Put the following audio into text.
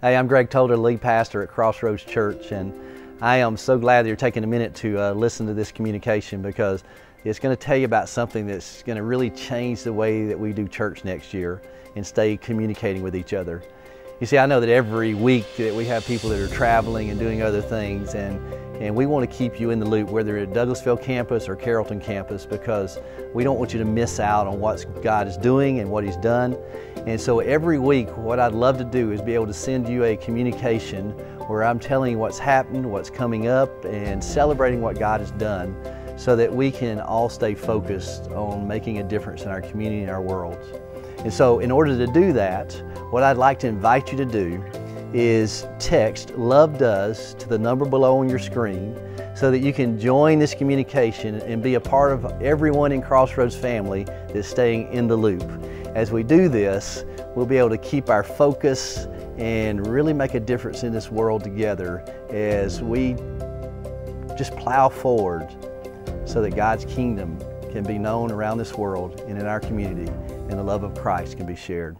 Hey, I'm Greg Tolder, lead pastor at Crossroads Church, and I am so glad that you're taking a minute to uh, listen to this communication because it's going to tell you about something that's going to really change the way that we do church next year and stay communicating with each other. You see, I know that every week that we have people that are traveling and doing other things, and, and we want to keep you in the loop, whether at Douglasville campus or Carrollton campus, because we don't want you to miss out on what God is doing and what He's done. And so every week, what I'd love to do is be able to send you a communication where I'm telling you what's happened, what's coming up, and celebrating what God has done so that we can all stay focused on making a difference in our community and our world. And so in order to do that, what I'd like to invite you to do is text Love Does to the number below on your screen so that you can join this communication and be a part of everyone in Crossroads family that's staying in the loop. As we do this, we'll be able to keep our focus and really make a difference in this world together as we just plow forward so that God's kingdom can be known around this world and in our community and the love of Christ can be shared.